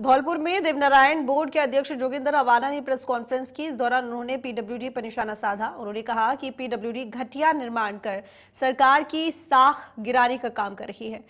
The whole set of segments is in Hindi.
धौलपुर में देवनारायण बोर्ड के अध्यक्ष जोगिंदर अवाना ने प्रेस कॉन्फ्रेंस की। इस दौरान उन्होंने पीडब्ल्यूडी पर निशाना साधा। उन्होंने कहा कि पीडब्ल्यूडी घटिया निर्माण कर सरकार की साख गिराने का काम कर रही है।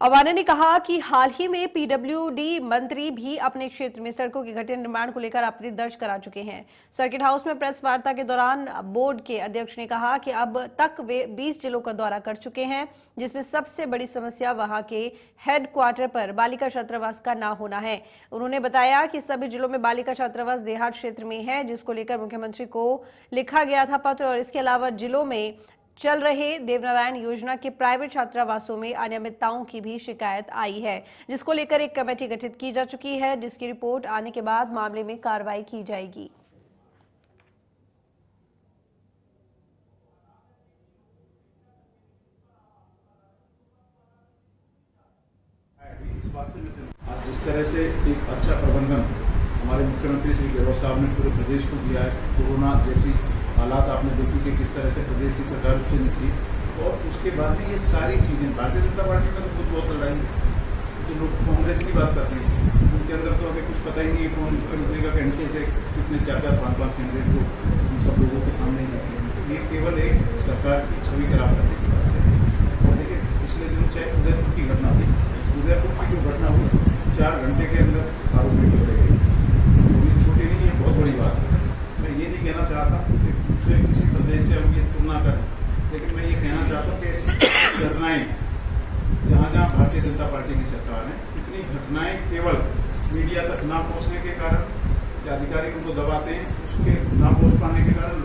अवाना ने कहा कि हाल ही में पीडब्ल्यूडी मंत्री भी अपने क्षेत्र में सड़कों के घटिया निर्माण को लेकर आपत्ति दर्ज करा चुके हैं। सर्किट हाउस में प्रेस वार्ता के दौरान बोर्ड के अध्यक्ष ने कहा कि अब तक वे 20 जिलों का दौरा कर चुके हैं, जिसमें सबसे बड़ी समस्या वहाँ के हेडक्वार्टर पर बालिका छात्रावास का न होना है। उन्होंने बताया कि सभी जिलों में बालिका छात्रावास देहात क्षेत्र में है, जिसको लेकर मुख्यमंत्री को लिखा गया था पत्र और इसके अलावा जिलों में चल रहे देवनारायण योजना के प्राइवेट छात्रावासों में अनियमितताओं की भी शिकायत आई है, जिसको लेकर एक कमेटी गठित की जा चुकी है। जिसकी रिपोर्ट आने के बाद मामले में कार्रवाई की जाएगी। आज जिस तरह से एक अच्छा प्रबंधन हमारे मुख्यमंत्री श्री गहलोत साहब ने पूरे प्रदेश को दिया है, कोरोना जैसी हालात आपने देखी कि किस तरह से प्रदेश की सरकार उससे निकली और उसके बाद में ये सारी चीज़ें, भारतीय जनता पार्टी में तो खुद बहुत लड़ाई तो लोग कांग्रेस की बात करते हैं, उनके अंदर तो अभी कुछ पता ही नहीं है कौन मुख्यमंत्री का कैंडिडेट है, कितने चार चार पाँच पाँच कैंडिडेट को हम सब लोगों के सामने ही रखे हैं। तो ये केवल एक सरकार की छवि खराब करने की बात है। और देखिए, पिछले दिनों चाहे उदयपुर की घटना हुई, उदयपुर की जो घटना हुई, चार घंटे के अंदर आरोपी पकड़े गए ये छोटी नहीं है बहुत बड़ी बात है मैं ये नहीं कहना चाहता कि दूसरे किसी प्रदेश से हम ये तुलना करें लेकिन मैं ये कहना चाहता हूँ कि ऐसी घटनाएँ, जहाँ जहाँ भारतीय जनता पार्टी की सरकार है, इतनी घटनाएँ केवल मीडिया तक ना पहुँचने के कारण, या अधिकारी उनको दबाते हैं, उसके ना पहुँच पाने के कारण